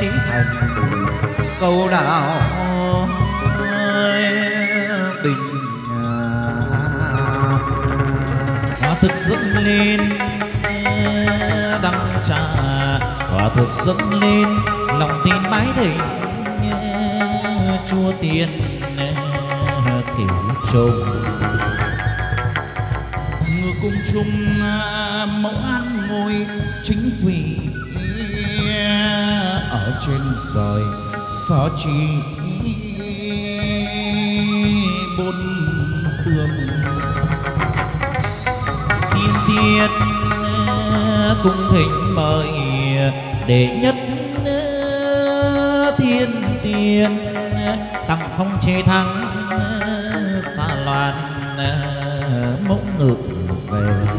trí thành. Câu nào bình hòa thực dâng lên đăng trà. Hòa thực dâng lên lòng tin bái thỉnh chùa tiền tiểu trùng ngựa cung chung mẫu an ngồi chính vị ở trên trời sở chỉ bốn phương. Tiên tiên cung thỉnh mời để nhất thiên tiên tặng phong chế thắng, xa loan mẫu ngự về.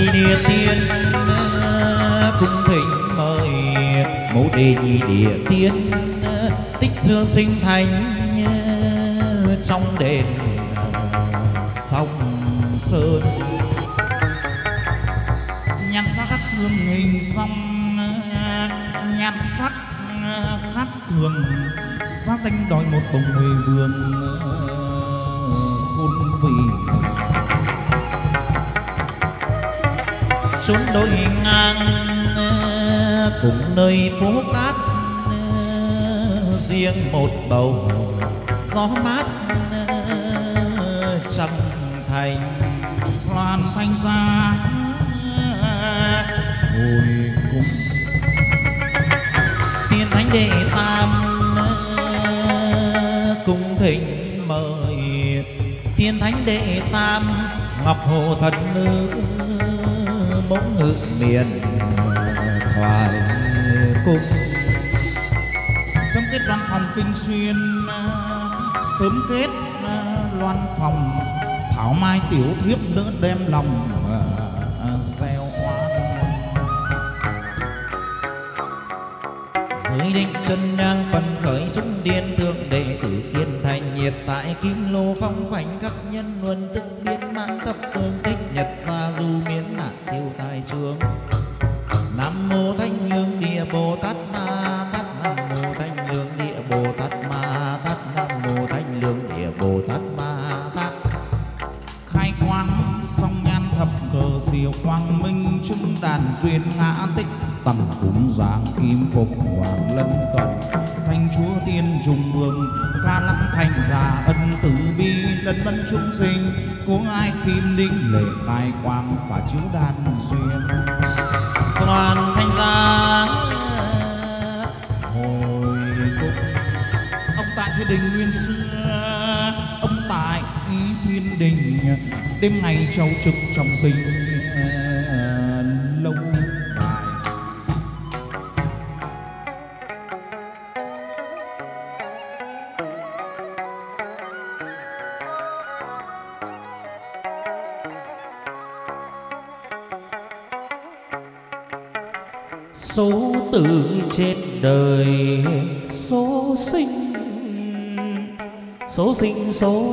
Nhị địa tiên à, cung thỉnh mời mẫu đề nhị địa tiên à, tích dương sinh thành à, trong đền sông sơn. Nhan sắc khắc thường hình song nhan sắc khác thường. Xa danh đòi một bồng huệ vương khôn vị xuống đôi ngang, cùng nơi phố cát, riêng một bầu gió mát trong thành loan thanh ra. Hồi cung tiên thánh đệ tam cung thỉnh mời tiên thánh đệ tam, ngọc hồ thần nữ mẫu ngự miền thoại cung. Sớm kết văn phòng kinh xuyên, sớm kết loan phòng, thảo mai tiểu thiếp nữa đem lòng ờ, gieo hoa. Dưới định chân nhang phần khởi súng điên thượng đệ tử kiên thành nhiệt tại kim lô phong khoảnh khắc nhân luân trung duyên ngã tích tầm cúng giáng kim phục hoàng lân cận. Thanh chúa tiên trùng vương ca lăng thành già ân tử bi, lân ân chúng sinh. Cuống ai kim đinh lệ khai quang và chiếu đan duyên? Đoàn thanh gia hồi cung ông tại thiên đình nguyên xưa, ông tại thiên đình. Đêm ngày trầu trực trong sinh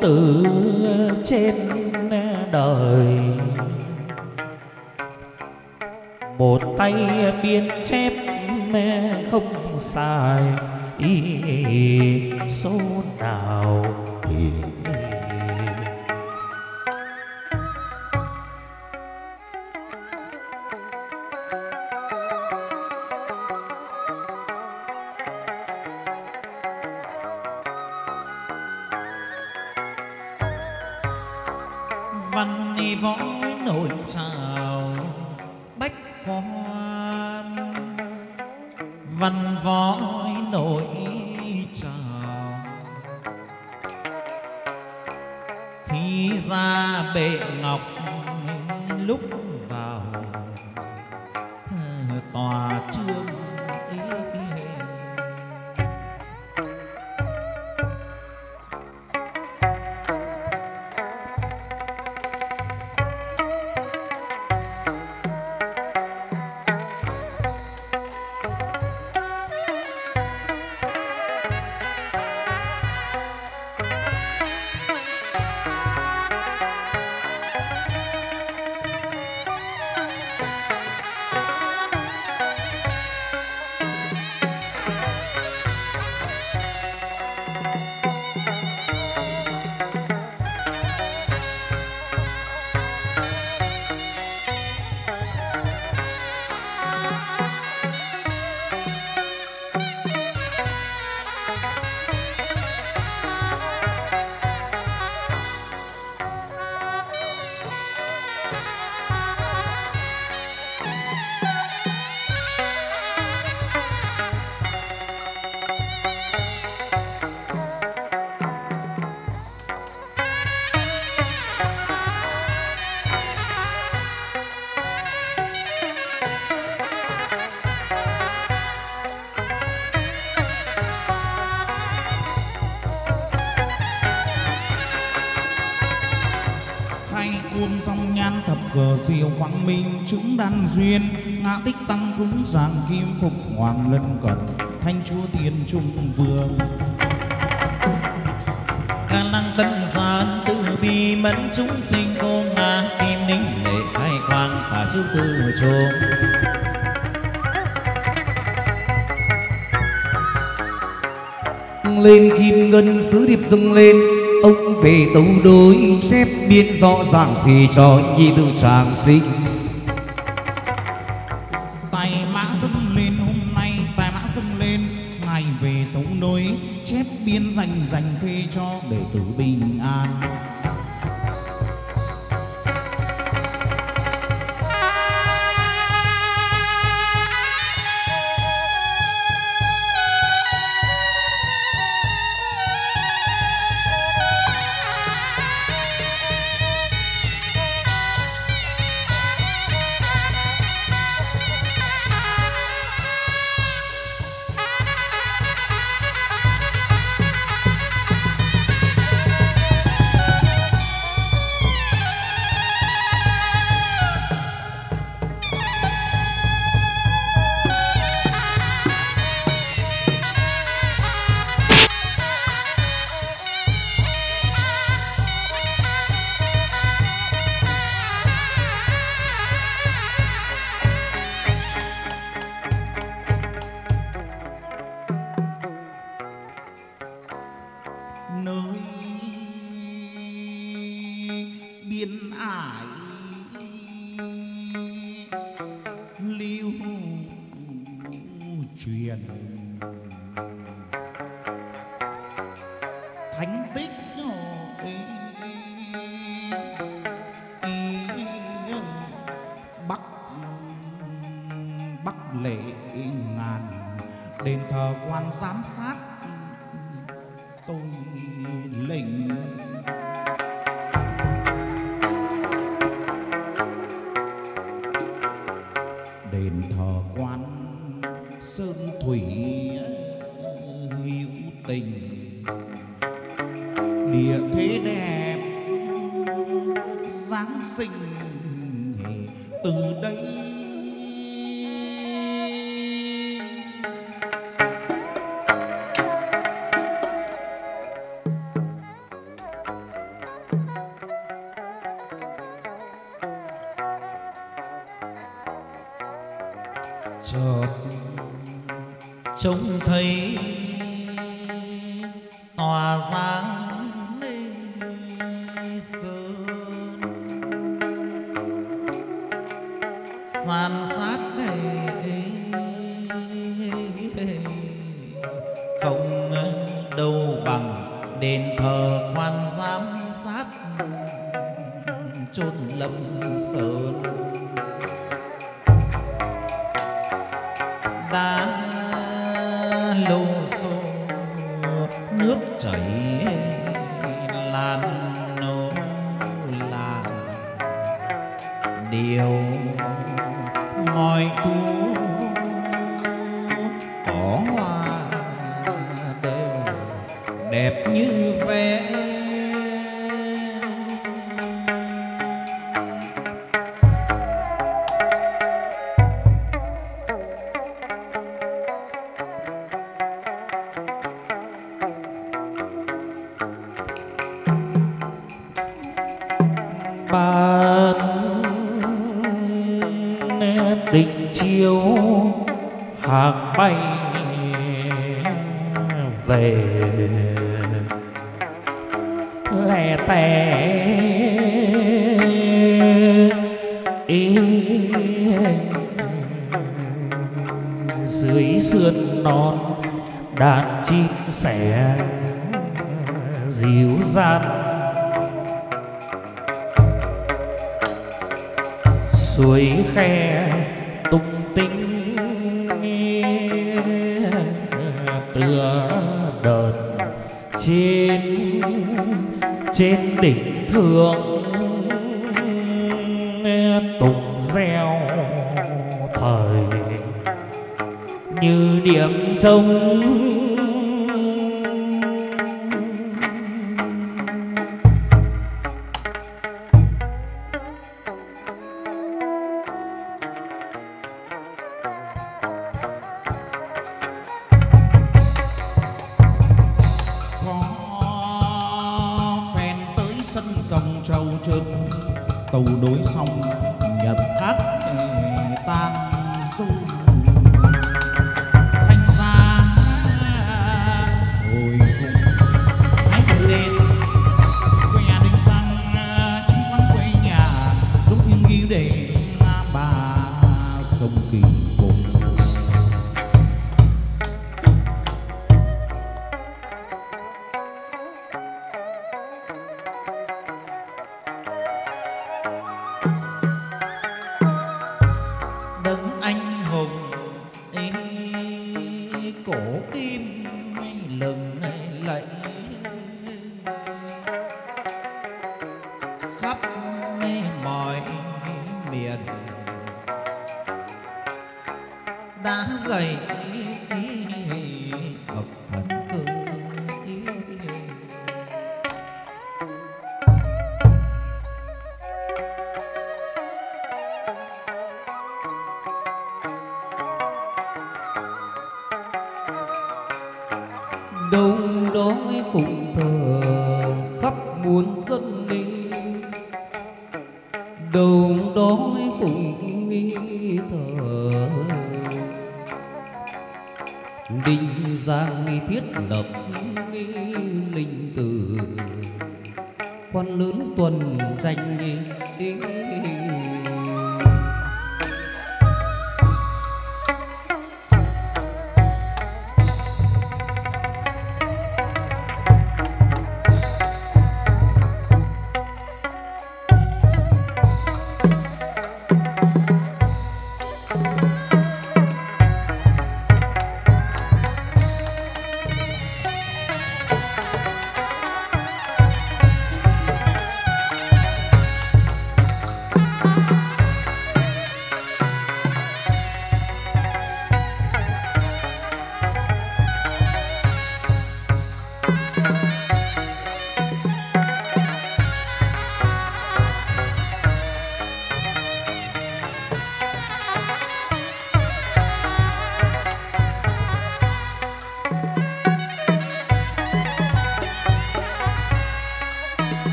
tử trên đời. Một tay biên chép không sai ý số cờ diệu quang minh chứng đan duyên, ngã tích tăng cúng giảng kim phục hoàng lân cận, thanh chúa tiên trung vương. Ca năng tân gian từ bi mẫn chúng sinh cô ngã kim ninh lệ khai quang phá chư tư trùng lên kim ngân sứ điệp dâng lên ông về tấu đối chép biên rõ ràng vì cho nhi tự tràng sinh trông thấy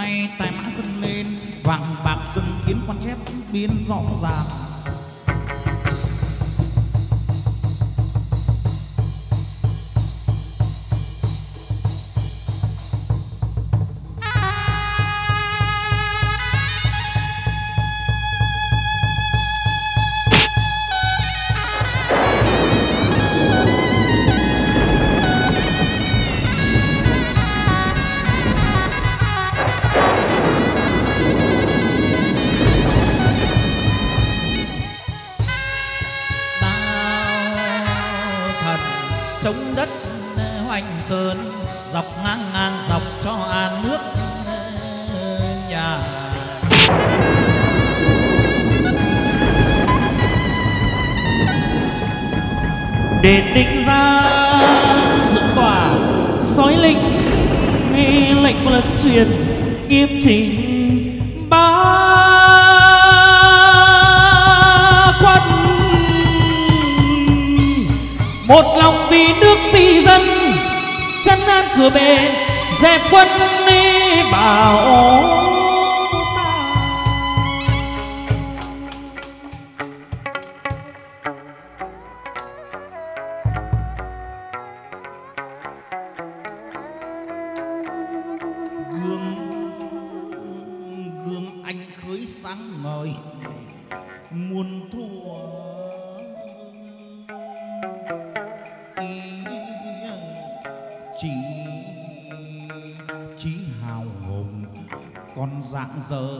nay tài mã dâng lên vàng bạc dâng kiến quan chép biến rõ ràng. it giờ.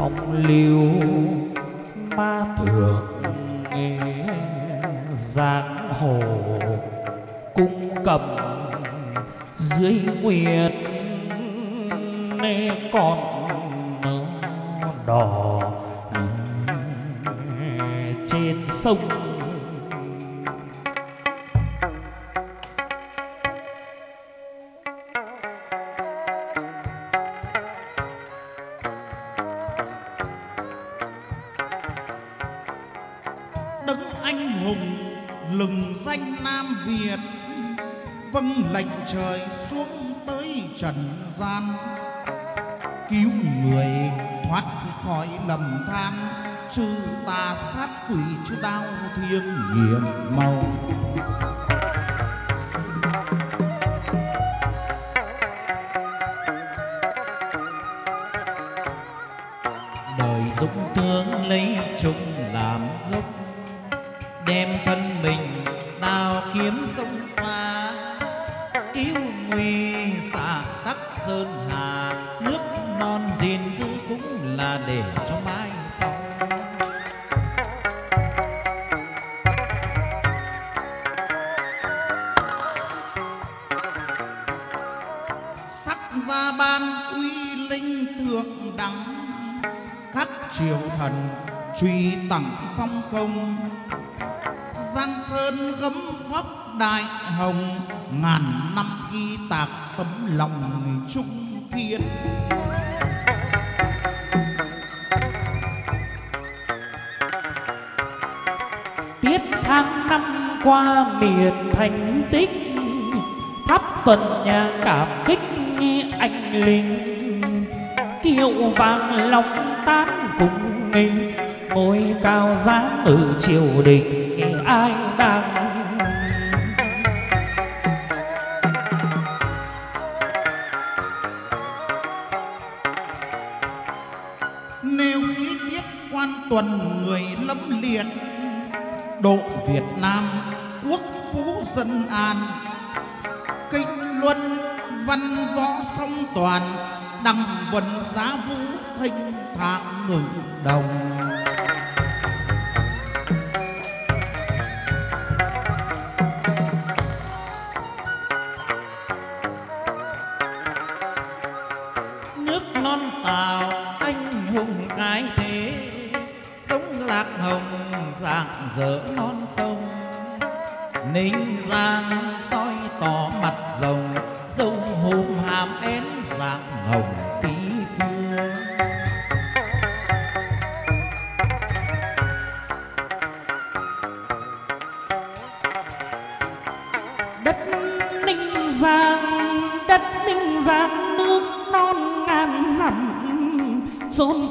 phong lưu. Ma thượng giang hồ cung cầm dưới nguyệt còn đỏ trên sông trời xuống tới trần gian. Cứu người thoát khỏi lầm than, chư ta sát quỷ chư đau thiên nhiệm màu.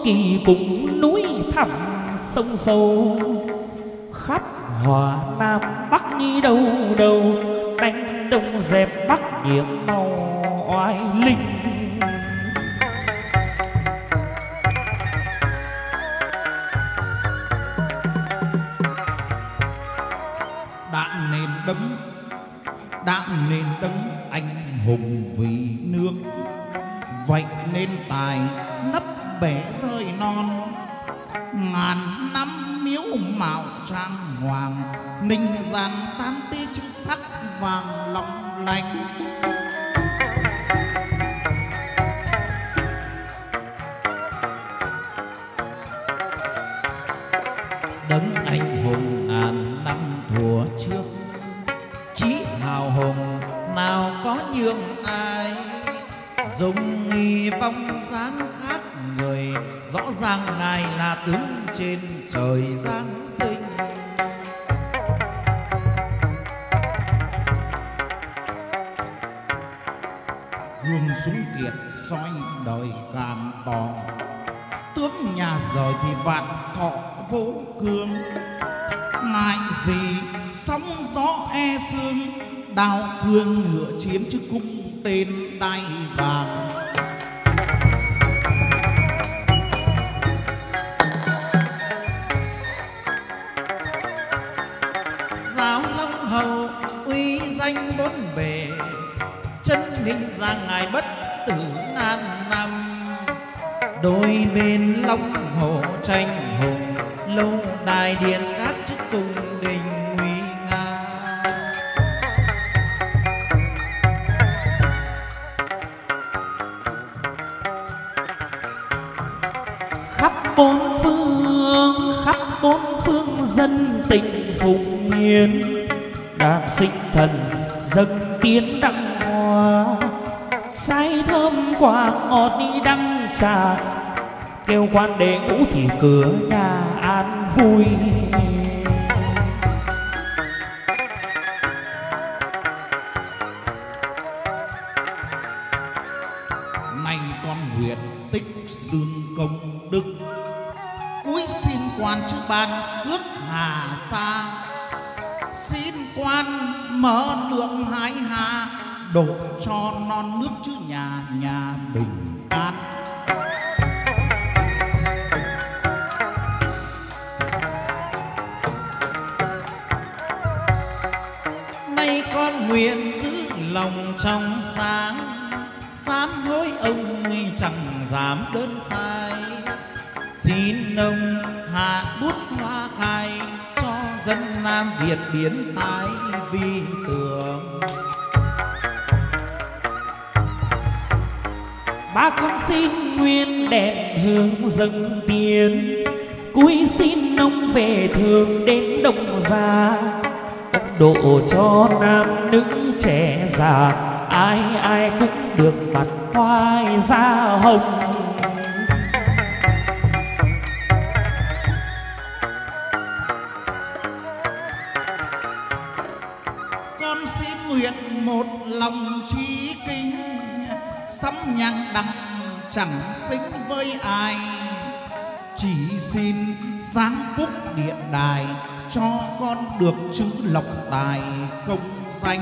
kỳ vùng núi thẳm sông sâu. Khắp hòa nam bắc như đâu đâu, đánh đông dẹp bắc nhiễm mau bình an. Nay con nguyện giữ lòng trong sáng, sám hối ông chẳng dám đơn sai. Xin ông hạ bút hoa khai cho dân nam việt biến tái vi tường ta con xin nguyên đèn hương dâng tiền cúi xin ông về thường đến đồng gia. Ông độ cho nam nữ trẻ già, ai ai cũng được mặt khoai da hồng. Con xin nguyện một lòng trí kính, sắm nhang đăng chẳng xứng với ai. Chỉ xin sáng phúc điện đài cho con được chữ lộc tài công danh.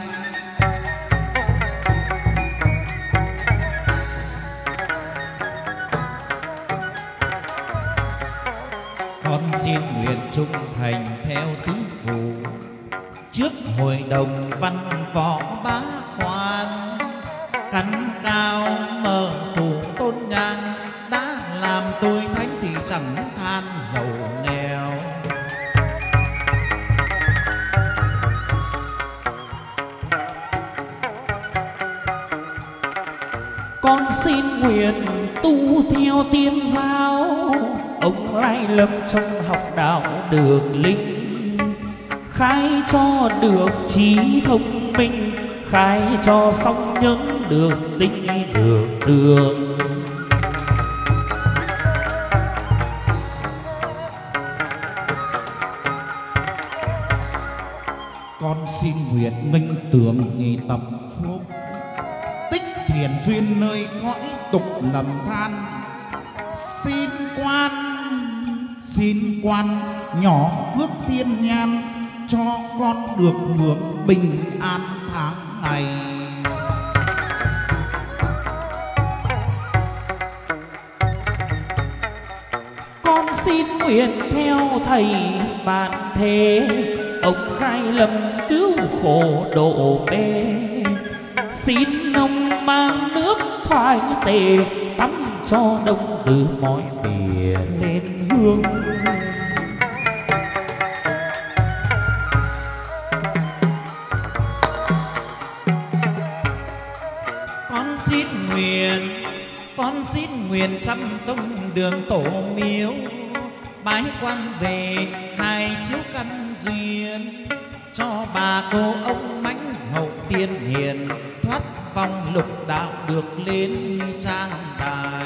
Con xin nguyện trung thành theo tứ phụ trước hội đồng văn võ bá lâm trong học đạo đường linh, khai cho được trí thông minh, khai cho song nhân được tinh được đường. Con xin nguyện minh tưởng nghi tập phúc tích thiền duyên nơi cõi tục lầm than, xin quan quan nhỏ phước thiên nhan cho con được hưởng bình an tháng ngày con xin nguyện theo thầy bạn thế, ông khai lâm cứu khổ độ bê. Xin ông mang nước thoại tề tắm cho đông từ mọi bìa lên hương. Con xin nguyện, con xin nguyện trăm công đường tổ miếu. Bái quan về hai chiếu căn duyên, cho bà cô ông mãnh hậu tiên hiền, thoát vòng lục đạo được lên trang tài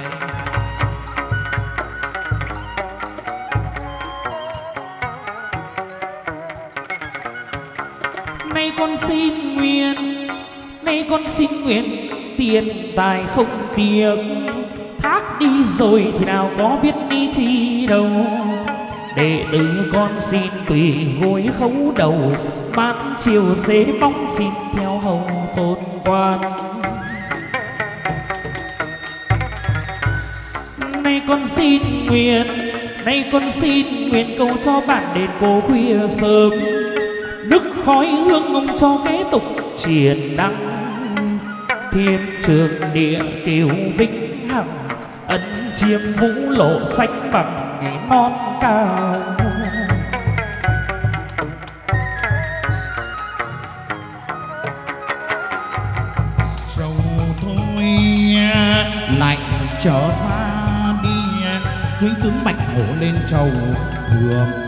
nay con xin nguyện, nay con xin nguyện tiền, tài không tiếc. Thác đi rồi thì nào có biết đi chi đâu. Đệ tử con xin tùy gối khấu đầu, ban chiều xế bóng xin theo hầu tôn quan. Nay con xin nguyện, nay con xin nguyện cầu cho bạn đền cô khuya sớm. Đức khói hương ông cho kế tục, triển đăng thiên trường địa kiều vĩnh hằng, ấn chiêm vũ lộ sách bằng ngày non cao sầu thôi à, lạnh trở ra đi à, cưới tướng bạch hổ lên trầu thường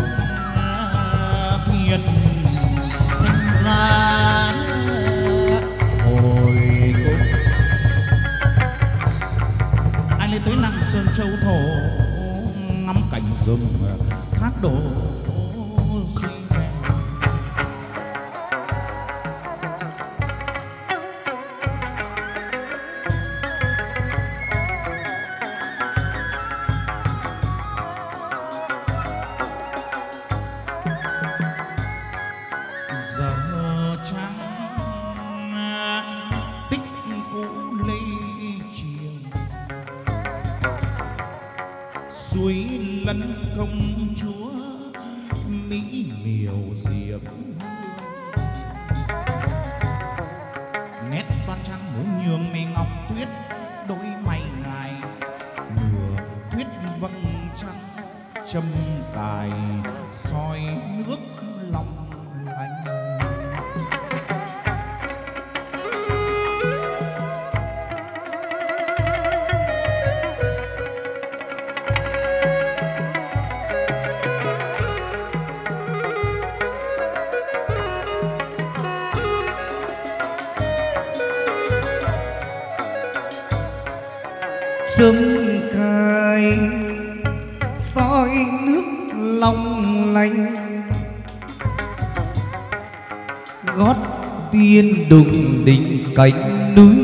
cánh núi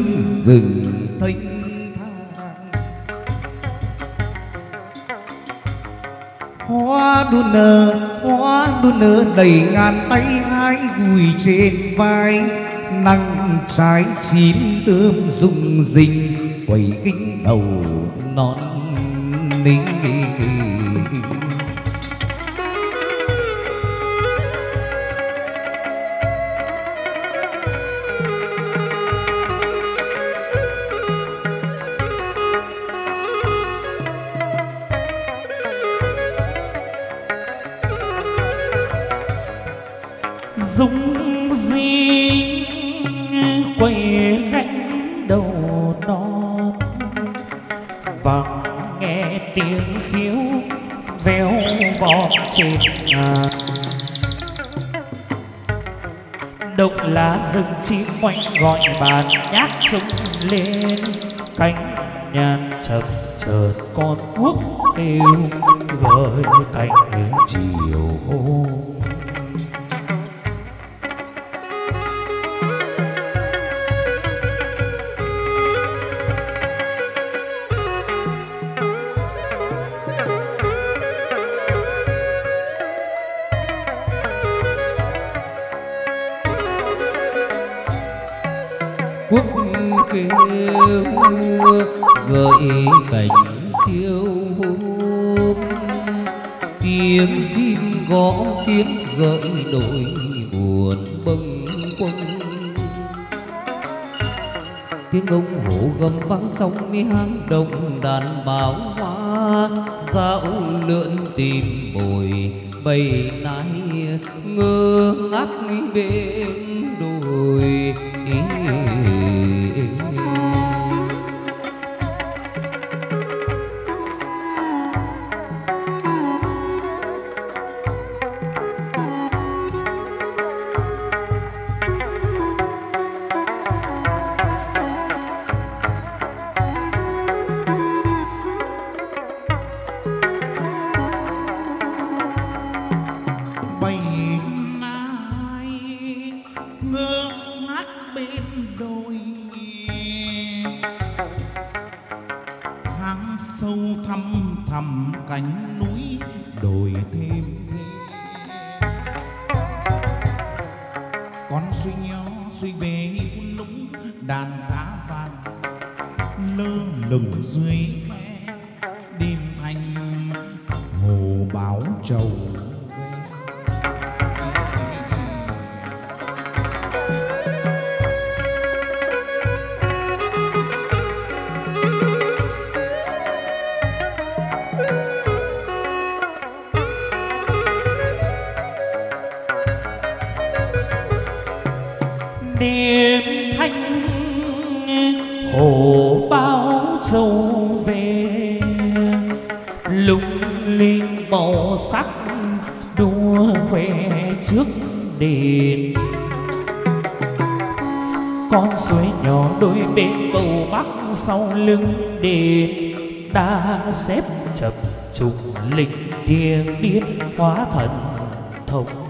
rừng thanh thang. Hoa đua nở, hoa đua nở, đầy ngàn tay hai gùi trên vai. Nắng trái chín tươm rung rinh quẩy kính đầu non ninh rừng chim quanh gọi bàn nhát trung lên. Cánh nhàn chập chờn con quốc kêu. suối nhỏ đôi bên cầu bắc sau lưng đền ta xếp chập trùng linh thiêng điên hóa thần thông.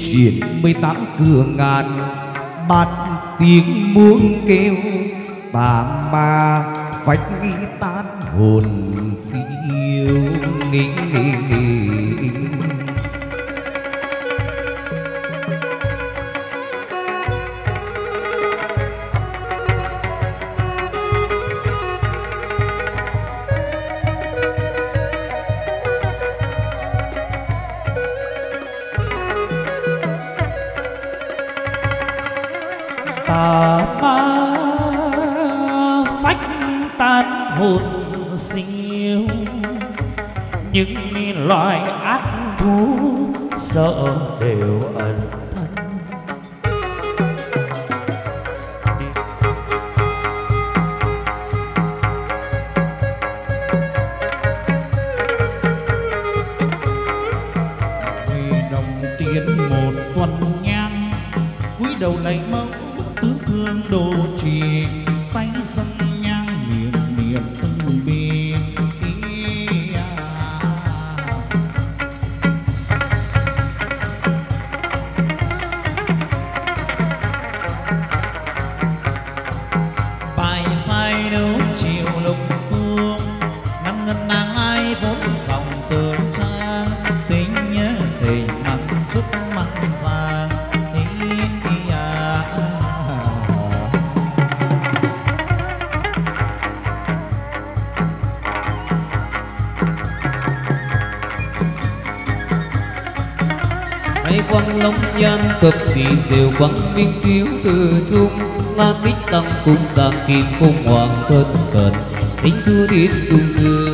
chuyển mười tám cửa ngàn, bát tiếng muôn kêu. Tà ma phách tan hồn siêu nghỉ nghỉ nghỉ sợ đều ẩn. quang minh chiếu từ trung, mang đích tăng cung giang kim phung hoàng thân cận tính chư thiên trung thư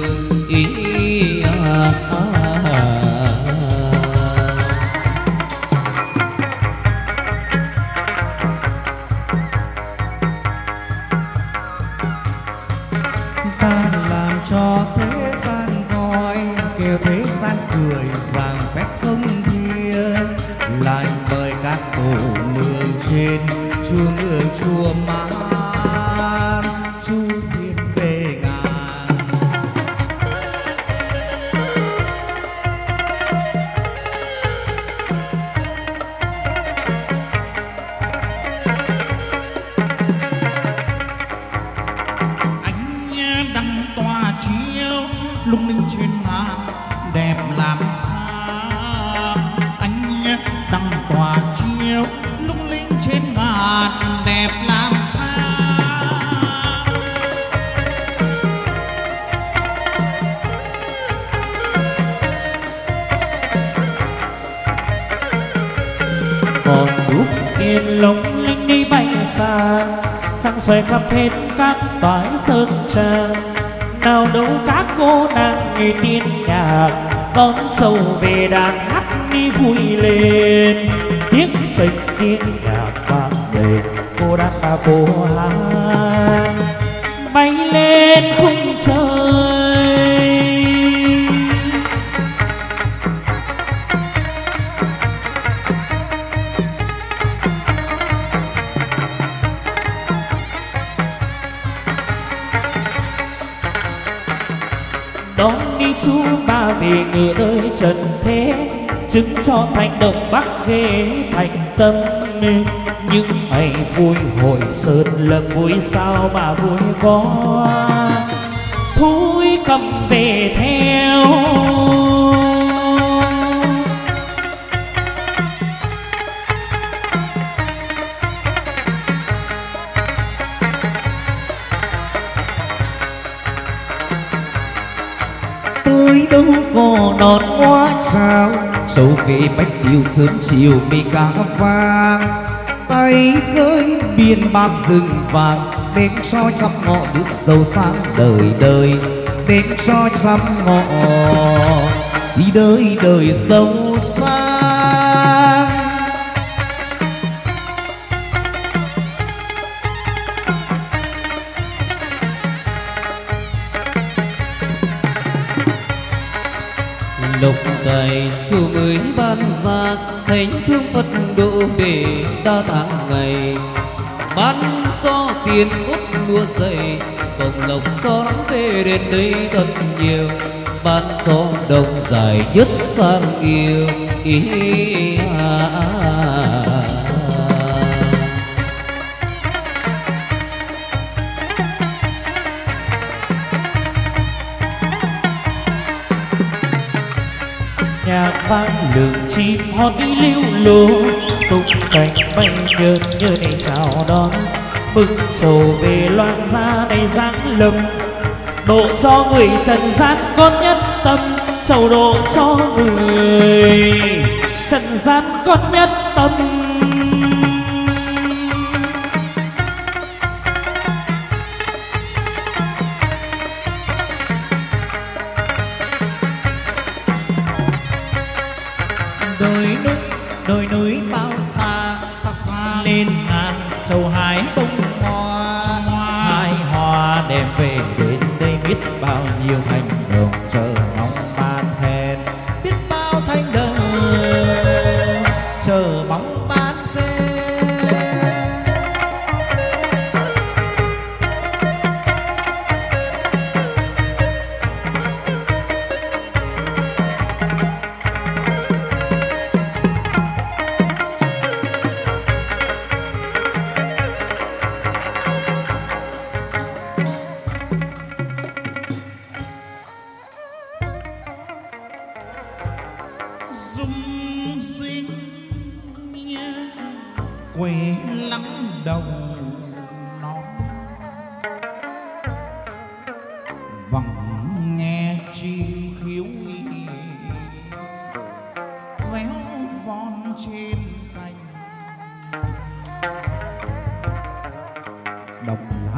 sâu về đàn hát đi vui lên. Tiếng sạch tiếng nhạc vang dậy, cô đàn ta cô hát nơi trần thế, chứng cho thành đồng bắc khê thành tâm những ngày vui hồi sơn lâm vui sao mà vui có. Thúi cầm về theo. Sao? Chào sâu về bách tiêu sớm chiều mì cá vàng tay gơi biên bạc rừng vàng đến cho trăm ngọ được giàu sang đời đời. Đến cho trăm ngọ đi đời đời giàu sang. Thánh thương phật độ để ta tháng ngày. Ban cho tiền cốt lúa dày, cộng lộc cho lắm về đến đây thật nhiều. Ban cho đồng dài nhất sang yêu. Ý vang lường chim hót đi lưu lô. Tung cánh bay nhơn như này chào đón mừng sầu về loan ra đầy dáng lầm độ cho người trần gian con nhất tâm, sầu độ cho người trần gian con nhất tâm.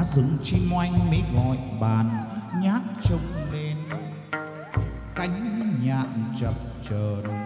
Đọc lá rừng chim oanh mới gọi bàn, nhát trông lên. Cánh nhạn chập chờn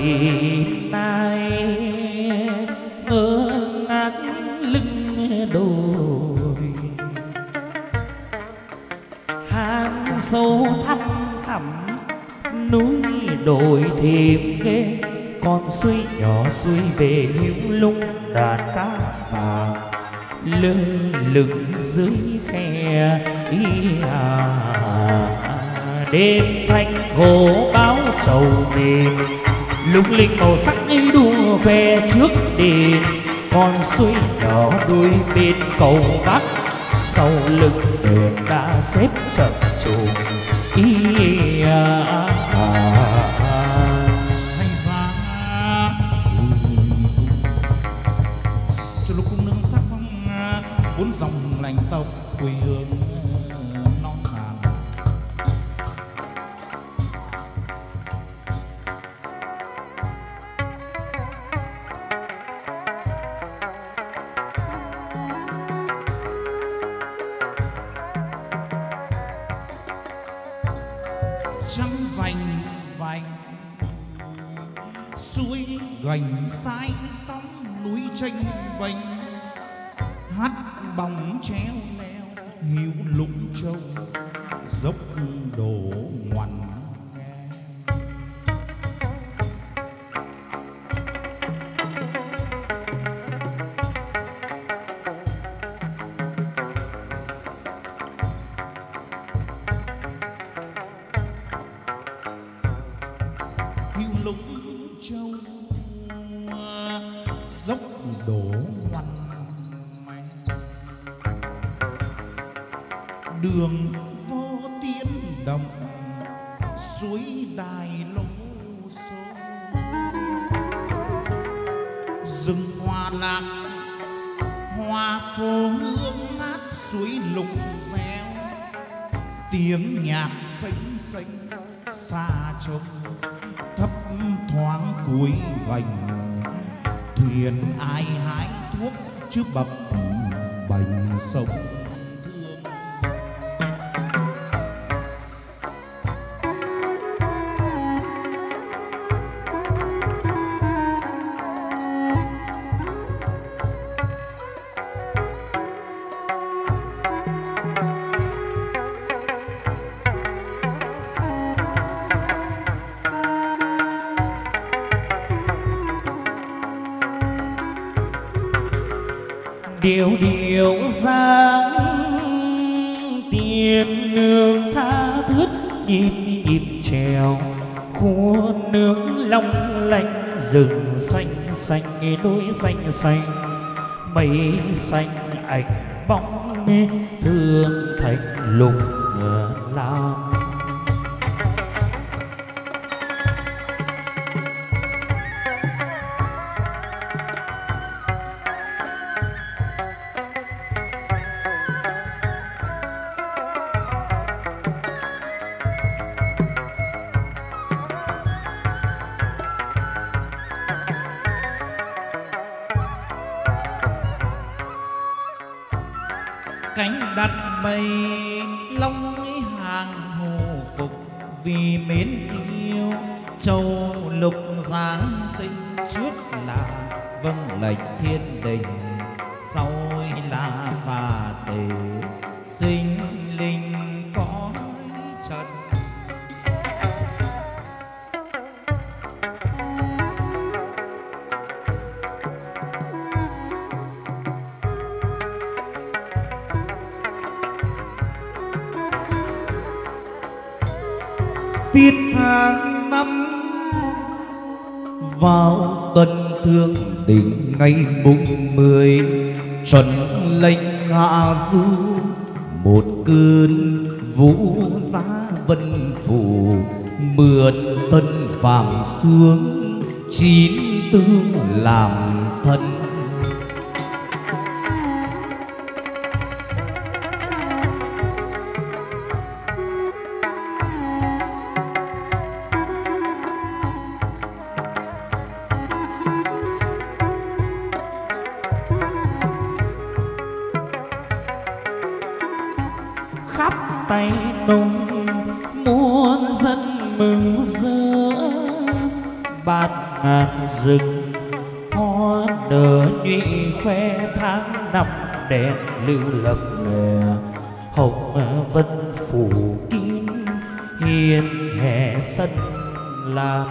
रही lũng châu dốc đổ hoành ngoèo đường vô tiến đồng suối đài lô sâu. Rừng hoa lạc, hoa phố hương ngát suối lục réo tiếng nhạc xanh xanh xa trông thoáng cuối gành thuyền ai hái thuốc chứ bập bành sông. xanh núi xanh xanh mây xanh ảnh bóng thương thành lục xuống. Rừng hoa nở nhụy khoe tháng năm, đèn lưu lập lè. Hồng vân phủ kín, hiên hè sân làm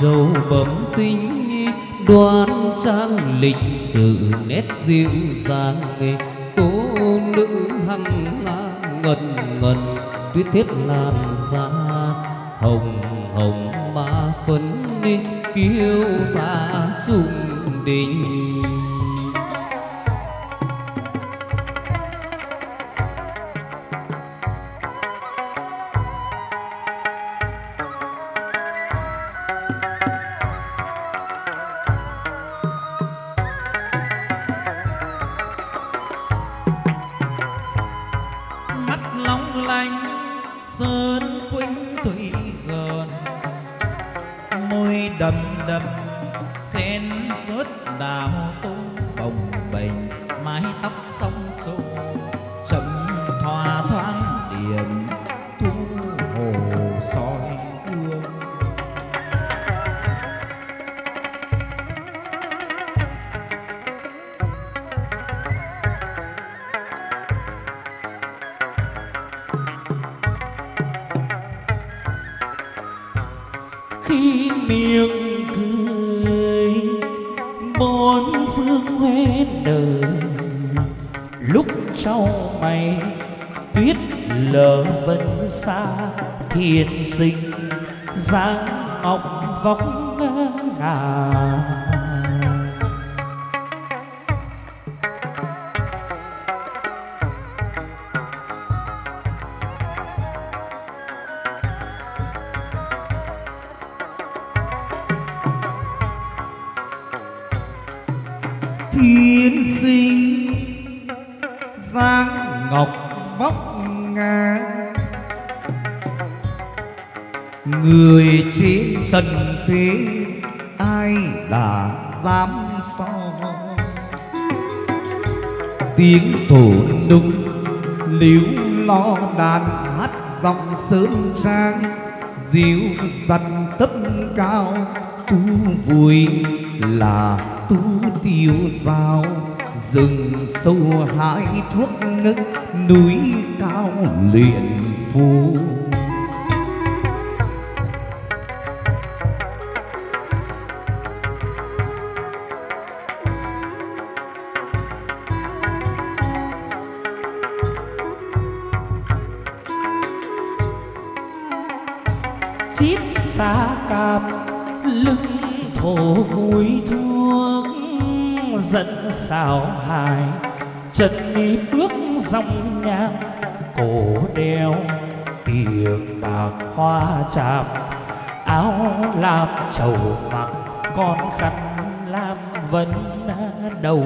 dấu bấm tinh đoan trang lịch sự nét dịu dàng cô nữ hằng ngang ngần ngần tuyết thiết làn da hồng hồng ba phấn, kiêu xa trung đình. Liễu lo đàn hát giọng sớm trang diêu dần tấp cao, tu vui là tu tiêu dao rừng sâu hái thuốc ngất núi cao luyện phù. Dẫn xào hài. Chân đi bước dòng nhang cổ đeo tiền bạc hoa chạm. Áo làm trầu mặc, con khăn lam vấn đầu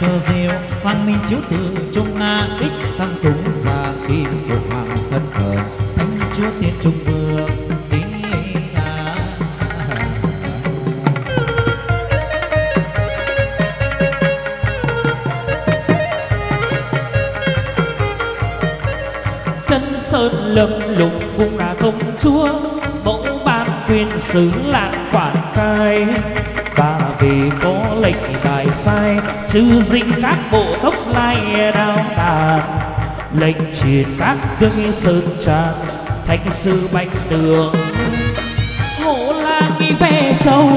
cờ diệu hoàng minh chiếu từ trung nga ích tăng cúng gia kim của hoàng thân thờ. Thánh chúa thiên trung vương chân sơn lâm lục cũng là công chúa, mẫu ban quyền xứ lạng quản trừ dinh các bộ tốc lai đao tàn, lệnh truyền các tướng sơn tràng thánh sư bạch đường hộ la đi về châu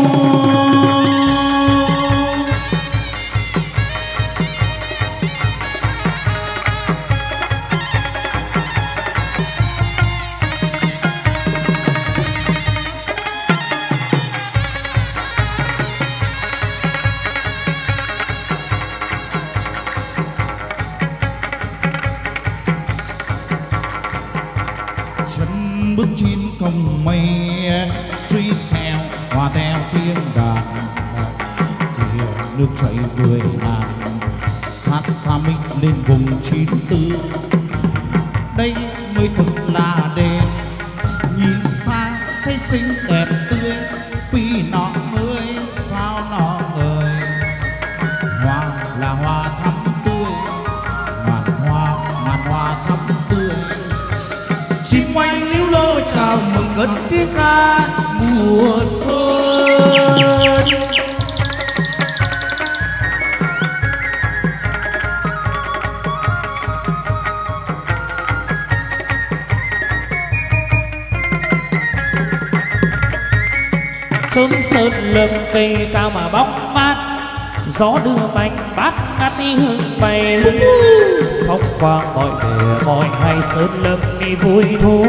quang mọi bề mọi hay sơn lâm đi vui thu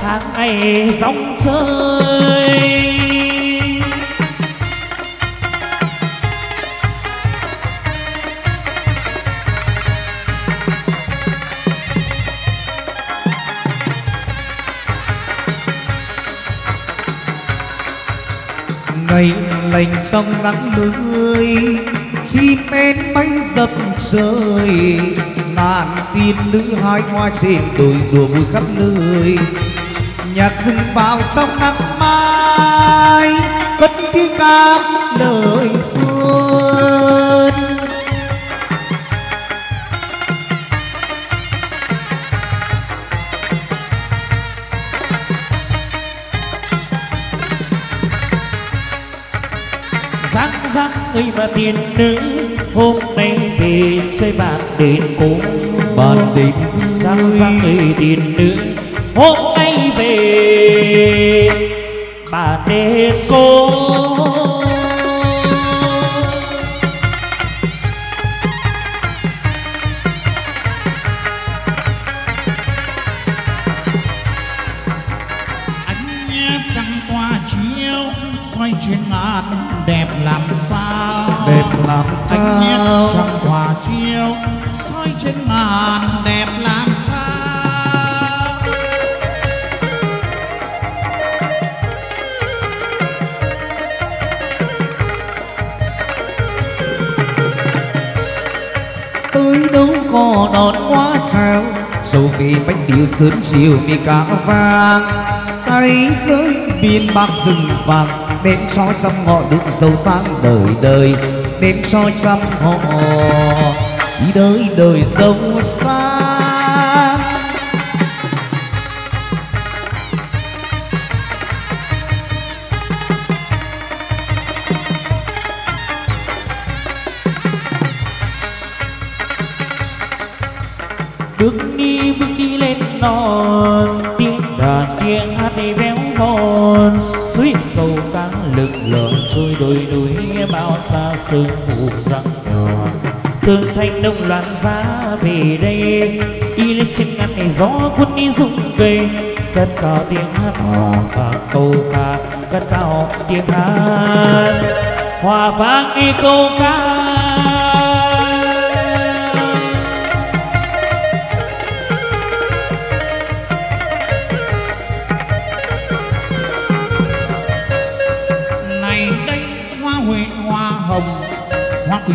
tháng ngày dòng chơi ngày lành trong nắng mưa chim én bay dập rơi. Nạn tin nữ hai hoa trên đồi đùa vui khắp nơi. Nhạc rừng vào trong nắng mai, cất tiếng ca lời xuân răng răng người và tiền nữ hôm nay về chơi bàn đền cúng bàn đền răng răng người tiền nữ hôm nay về. Trăng qua chiếu xoay trên ngàn đẹp làm sao? Đẹp làm ánh ờ. nhét trăng hòa chiếu soi trên ngàn đẹp làm sao? Tới đâu có đón quá sao sầu vì bánh tiêu sớm chiều vì cá vàng. Tay hơi biên bạc rừng vàng đến cho trăm ngọn đựng dâu sáng đời đời đêm cho trăm họ. Đi đời đời dâu xa bước đi bước đi lên non, tiếng đàn tiếng hát đi véo von suối sâu căng lực lượng trôi đôi núi bao xa sương mù răng nhỏ. Thanh đông loạn giá về đây, y lên trên ngăn này gió cuốn đi rung cây cất cao tiếng hát hòa và câu ca, cất cao tiếng hát. Hòa vang nghe câu ca.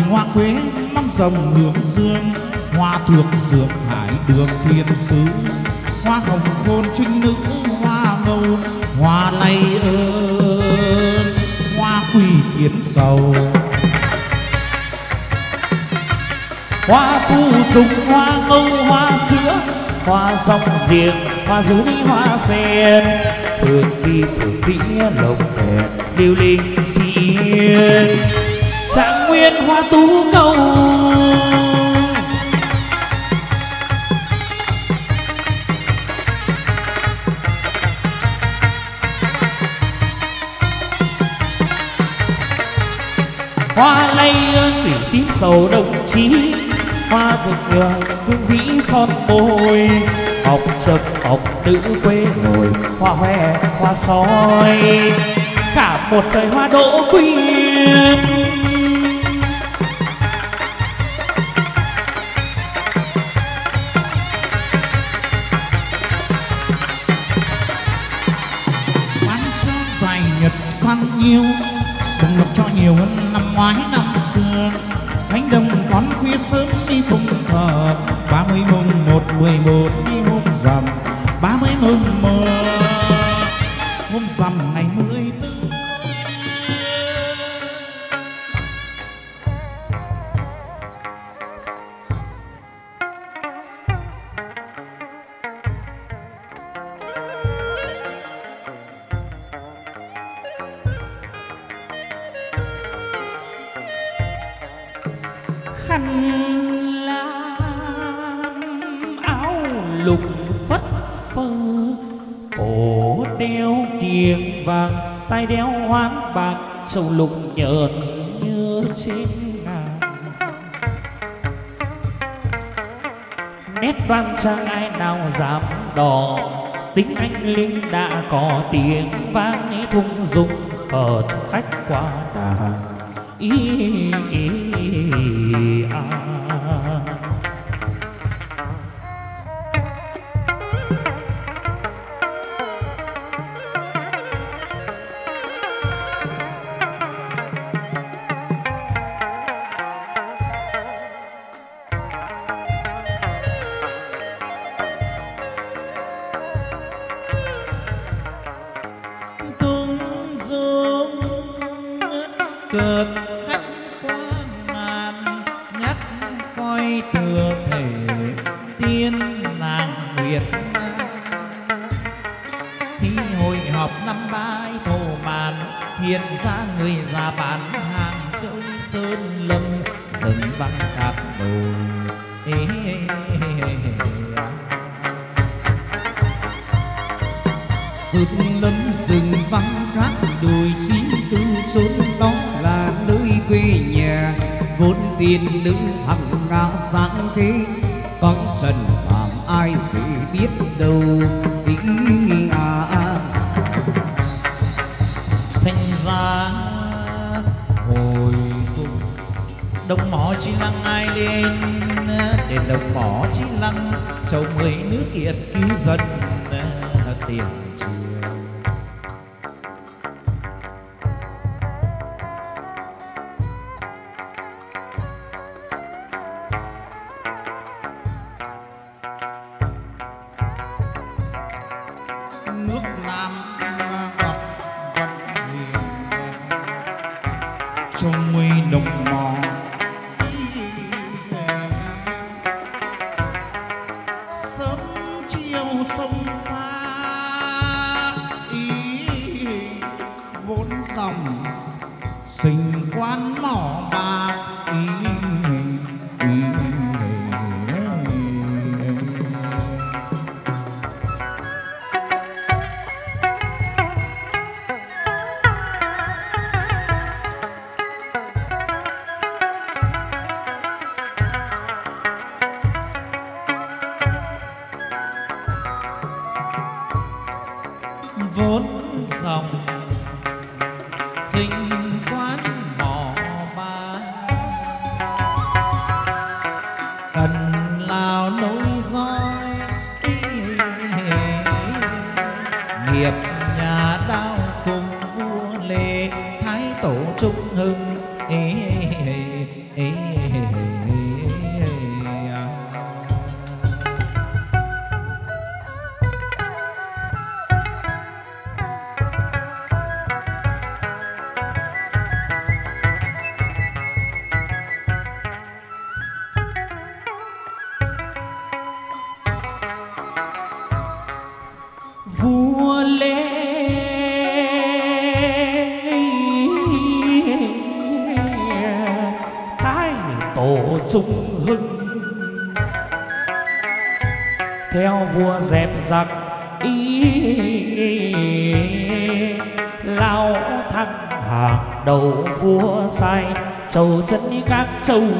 hoa quỳnh hoa quế, măng rồng hướng dương, hoa thược dược hải đường thiên sứ. Hoa hồng hôn trinh nữ, hoa ngâu, hoa lay ơn, hoa quỳ kiến sầu. Hoa phu súng hoa ngâu, hoa sữa, hoa rong giềng, hoa dứa hoa sen. Phượng kỳ phượng vĩ lộc đèn, liêu linh, thiên tú câu. Hoa lay ơn thủy tím sầu đồng chí, hoa thực đường hương vĩ son môi. Học chập, học nữ quê ngồi hoa hoe, hoa soi. Cả một trời hoa đỗ quyên. Sang yêu. Đồng lộc cho nhiều hơn năm ngoái, năm xưa. Cánh đồng con khuya sớm đi phụng thờ ba mươi mùng một, mười một, đi hôm rằm. Ba mươi mùng một, hôm rằm. Sông lục nhợt như chim ngàn nét đoan trang ai nào dám đỏ, tính anh linh đã có tiếng vang, thung dung cợt khách qua đà. Ý nước nam That's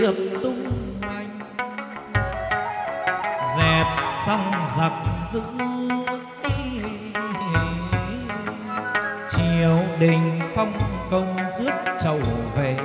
được tung hoành. Dẹp xong giặc dữ triều đình phong công rước trầu về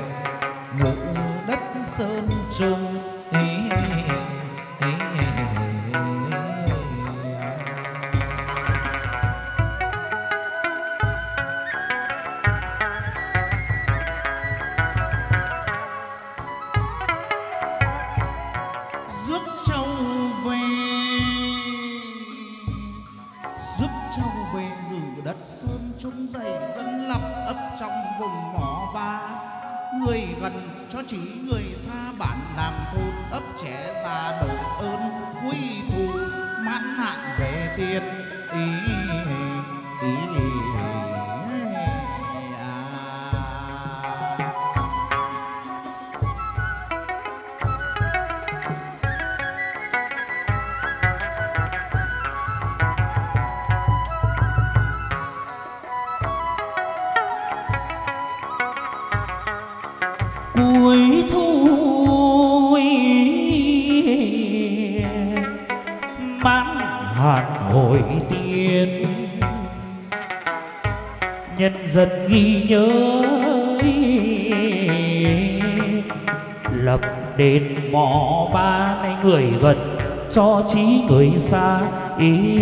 ý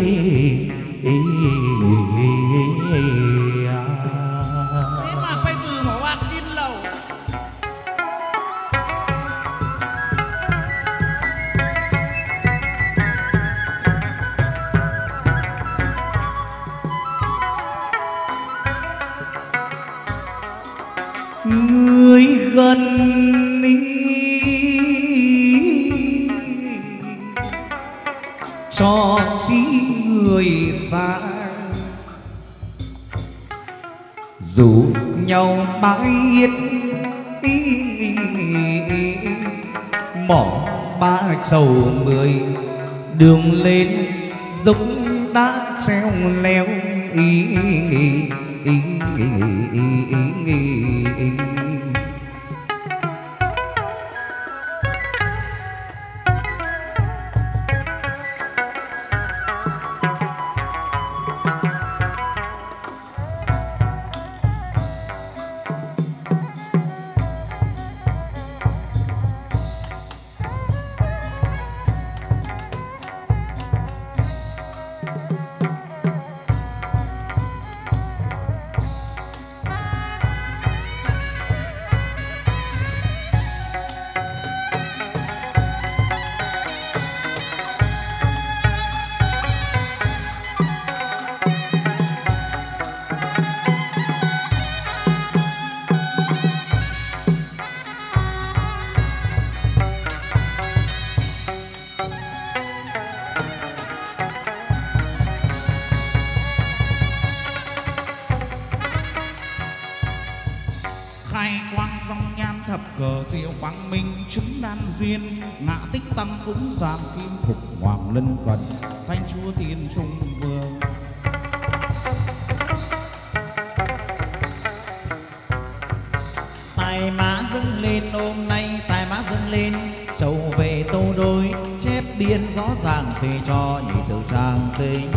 duyên ngạ tích tăng cũng giảm kim phục hoàng lân cận thanh chúa tiên trung vương. Tài mã dâng lên, hôm nay tài mã dâng lên. Trầu về tô đôi, chép biên rõ ràng về cho nhị tử trang sinh.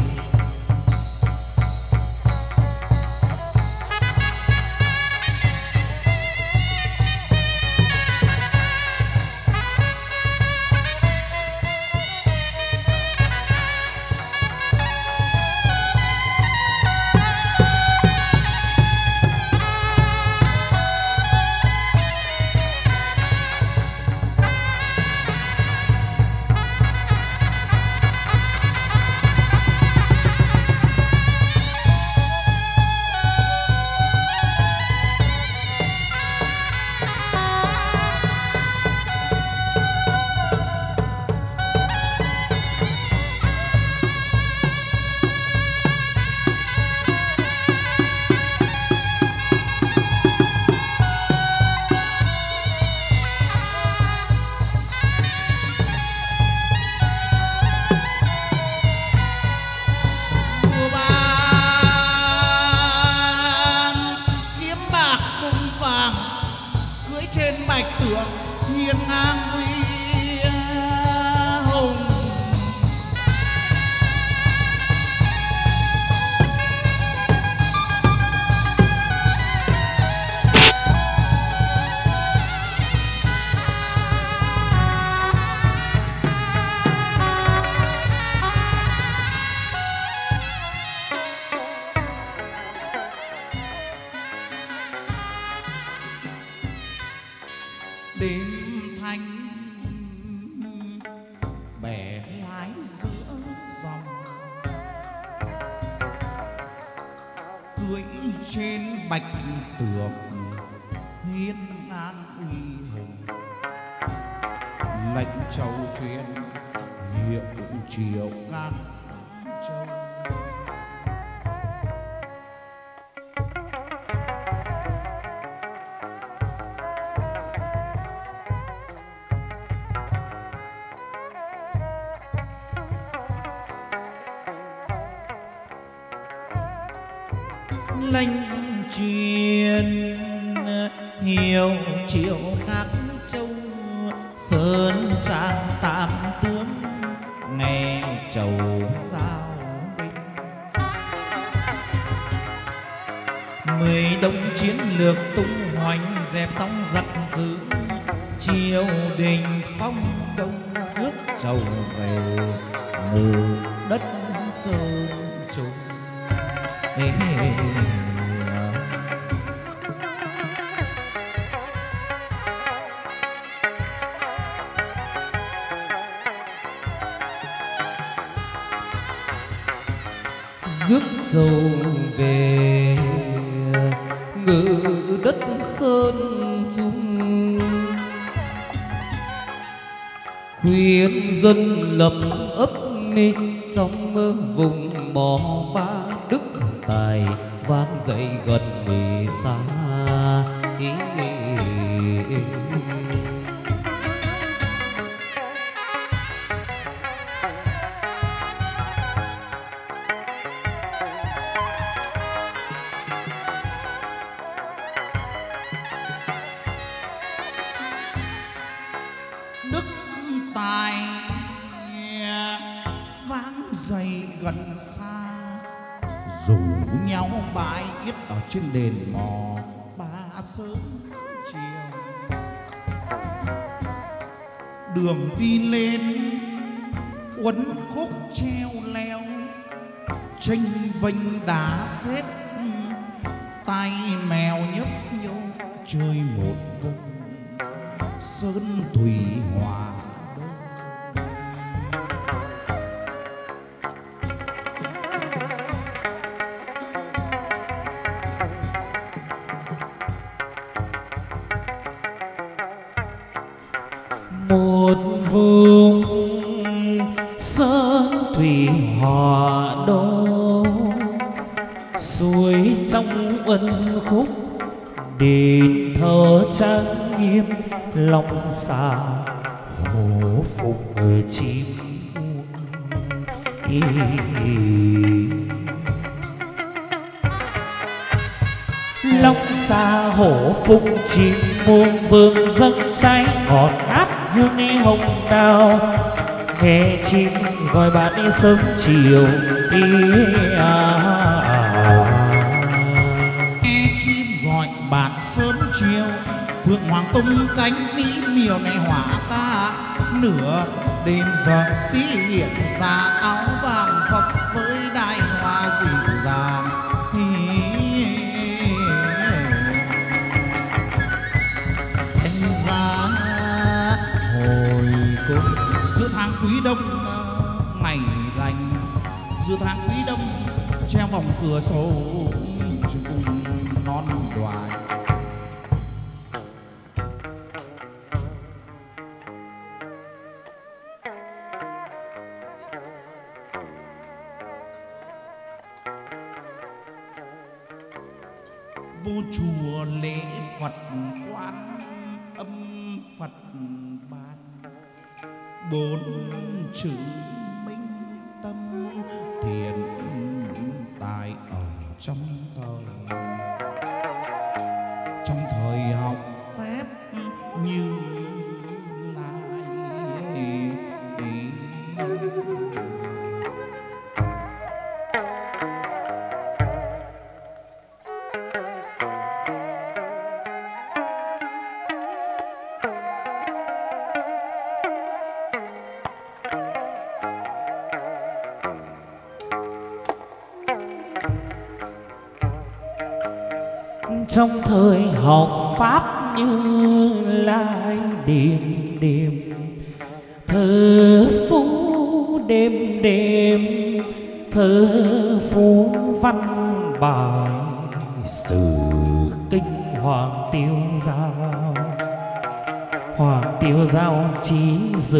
chuyện hiệu cũng chiều trông lập ấp mi, trong mơ vùng mò ba, đức tài vang dậy gần mì sáng hương đi hồng đào nghe chim gọi bạn đi sớm chiều đi à, à. nghe chim gọi bạn sớm chiều phượng hoàng tung cánh mỹ miều này hỏa ta nửa đêm giờ tí hiện ra áo quý đông, ngày lành. Giữa tháng quý đông, treo vòng cửa sổ trên cùng non đoài. to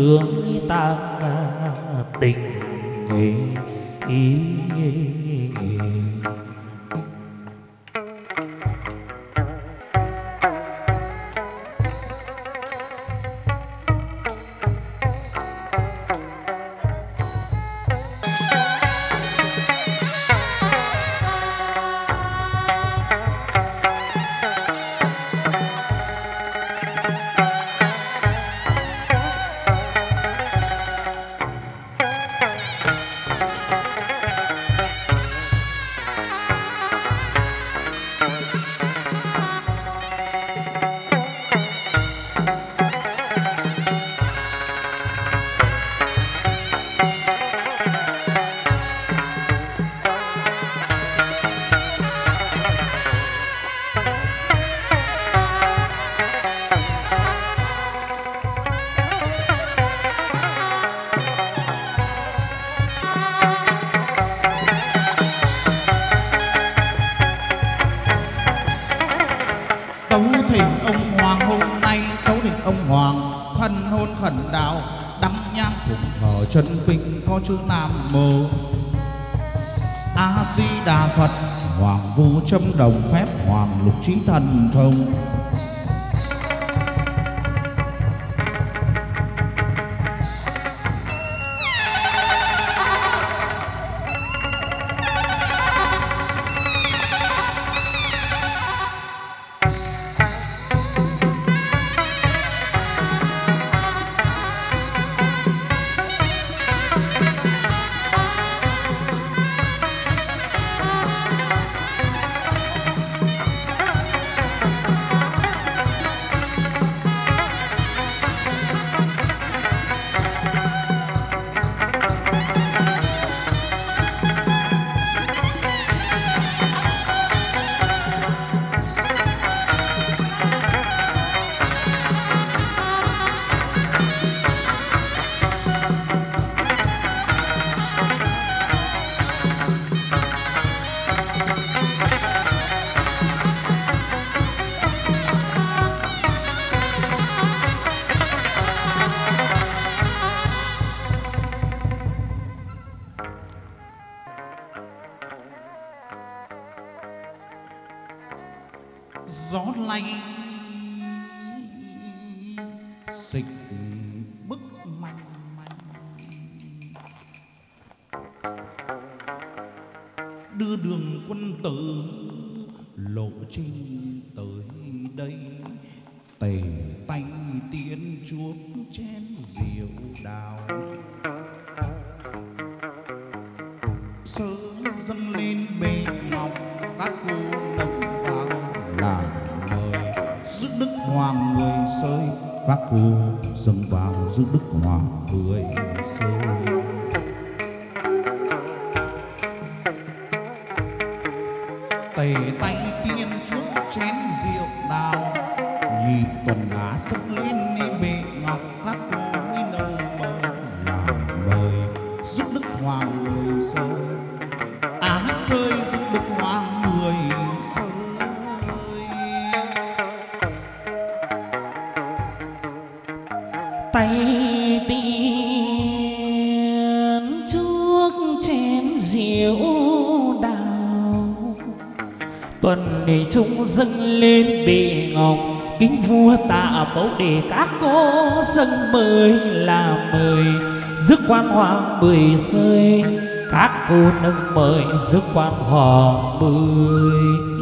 dương tan tình môn khẩn đạo đắm nhang thủng thở chân kinh có chữ nam mô. A di đà phật, hoàng vũ châm đồng phép, hoàng lục trí thần thông. tạ mẫu đề các cô dân mời là mời rước quan hoàng mười rơi, các cô nâng mời rước quan hoàng mười.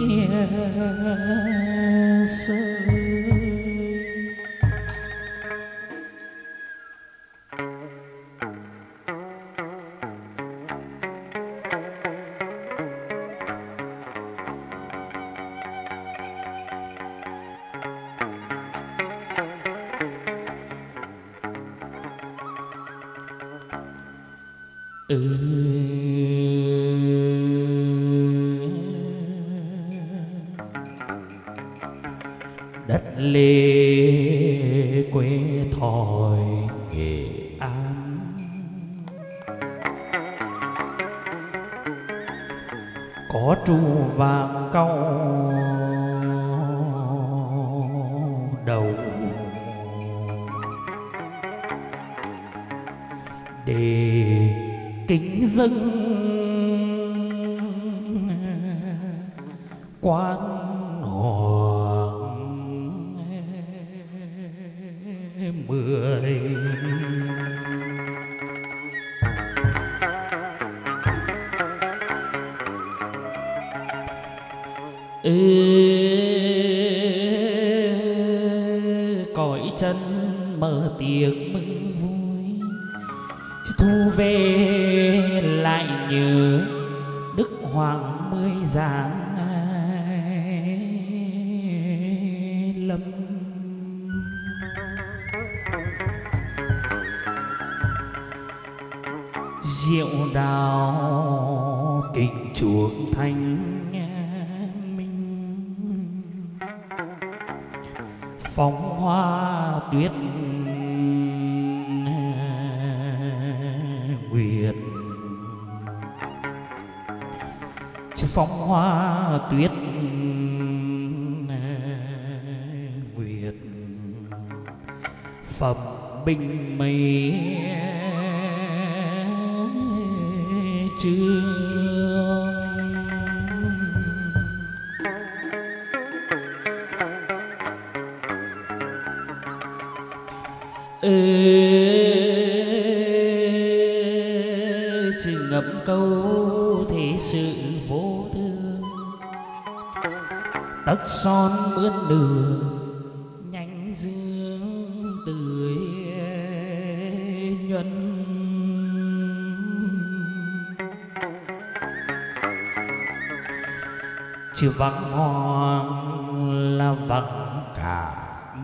hạ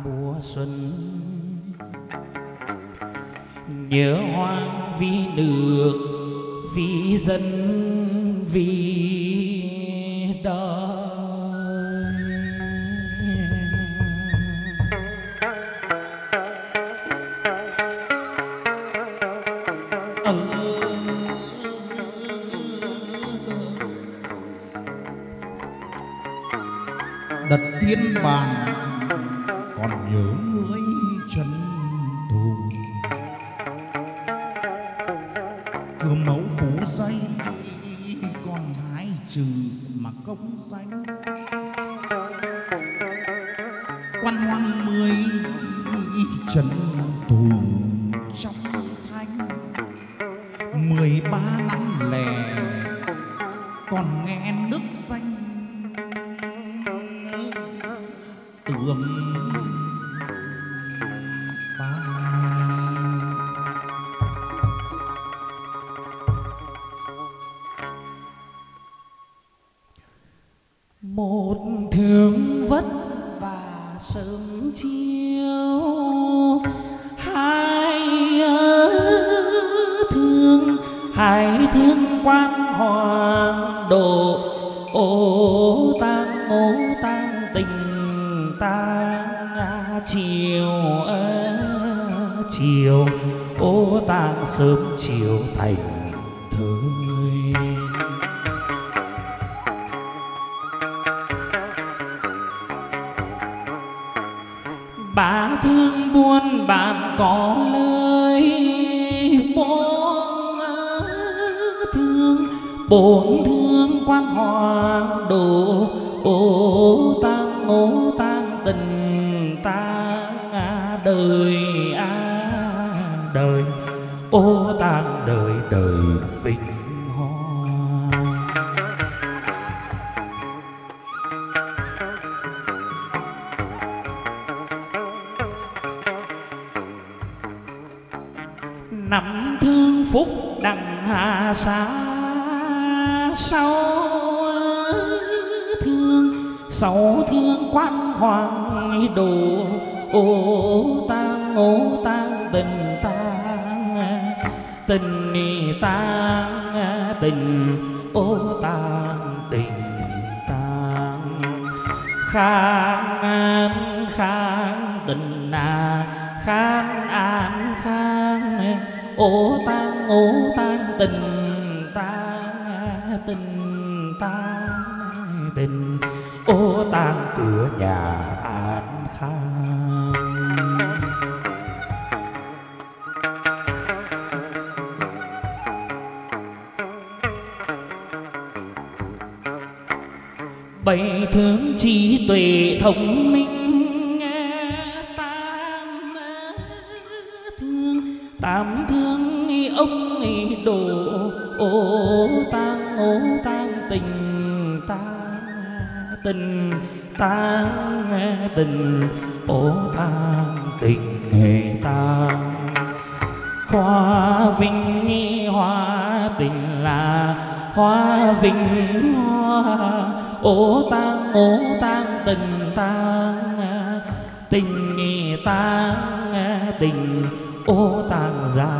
mùa xuân. Nhớ hoang vì nước vì dân vì đời. Đất tiên bàn cửa nhà an khang bảy thương trí tuệ thông minh. tan tình, ổ tan tình hề tan hoa vinh hoa tình là hoa vinh hoa. Ổ tan ổ tan tình tan tình tan tình ô tan ra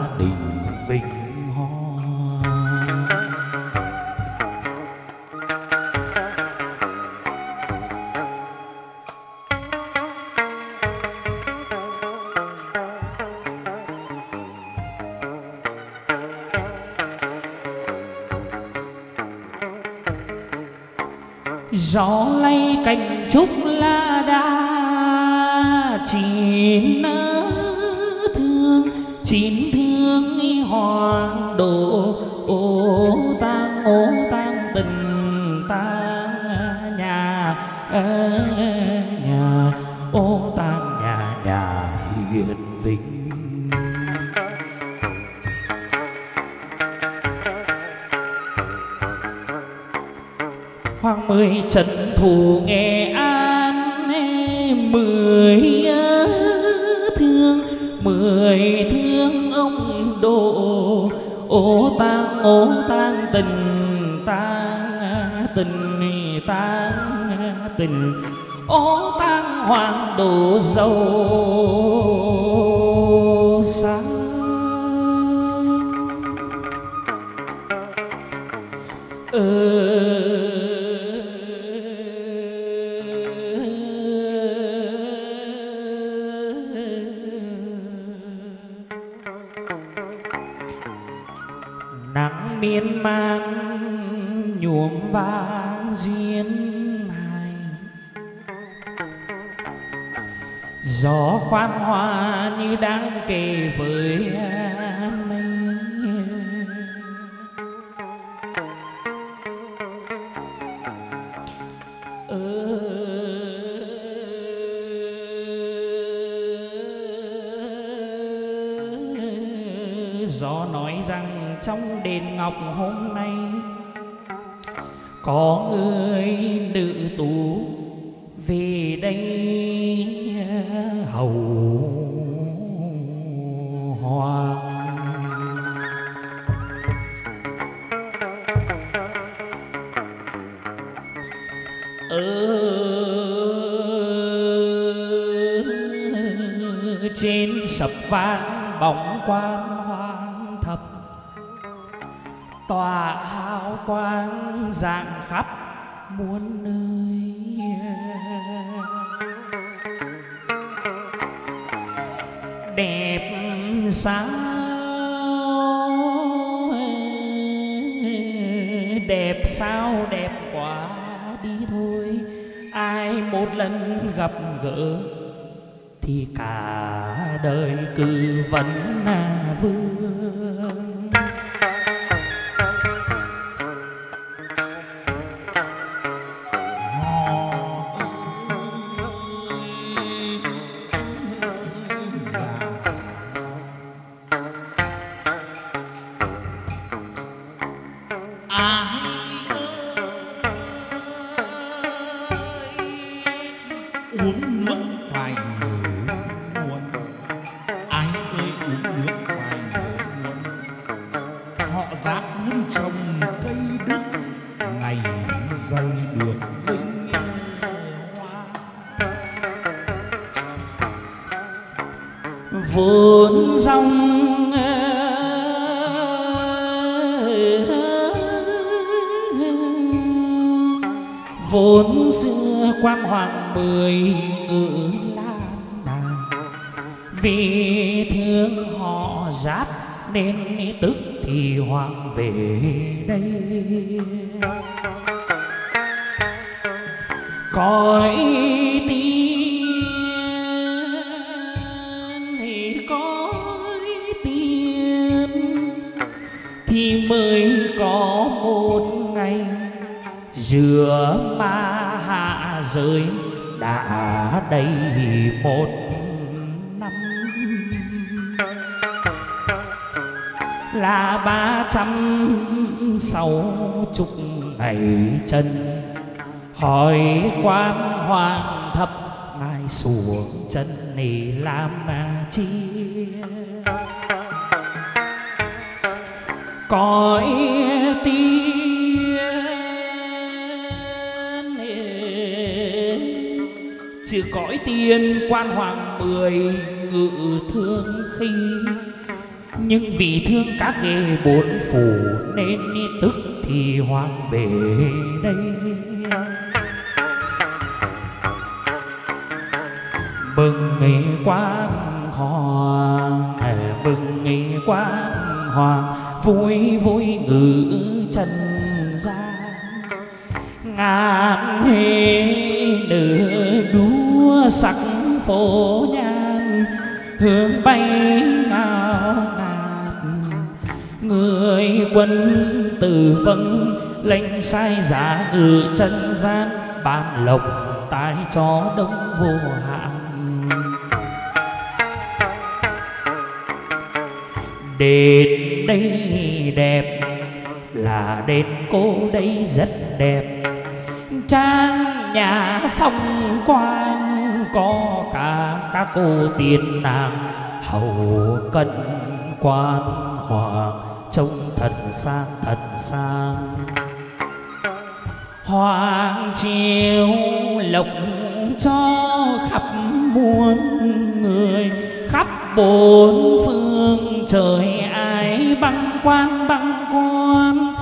tú về đây hầu hoàng. Ở trên sập vang bóng quan hoang thập, tòa hào quang dạng khắp muôn sao? Đẹp sao? Đẹp quá. Đi thôi. Ai một lần gặp gỡ thì cả đời cứ vẫn là vương. bừng nghi quán hoàng bừng nghi quán hoàng vui vui ngự trần gian ngàn hề nữ đua sắc phố nhan, hương bay ngào ngạt. Người quân tử vâng lệnh sai giả ngự chân gian ban lộc tài cho đông vô hạn. Đền đây đẹp, là đền cô đây rất đẹp. Trang nhà phong quang, có cả các cô tiên nàng hầu cận quan hoàng, trông thật sang thật sang hoàng chiều lộc cho khắp muôn người, khắp bốn phương trời ai băng quan băng quan.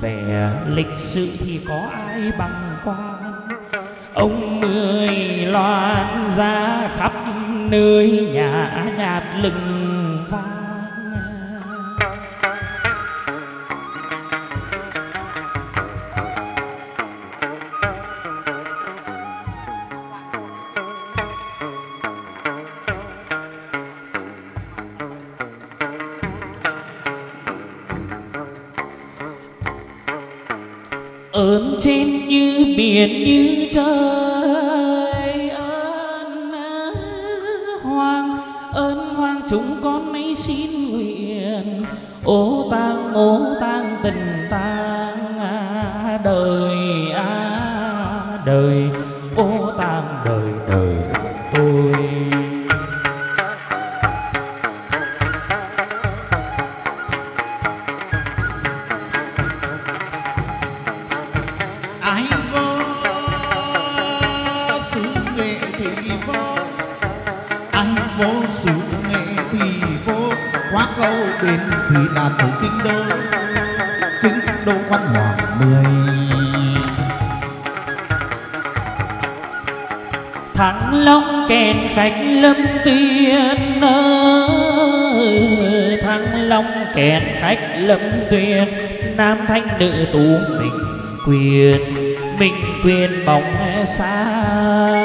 Về lịch sự thì có ai băng quan? Ông mười loan ra khắp nơi, nhà nhạt lừng nữ tú mình quyền mình quyền bóng xa.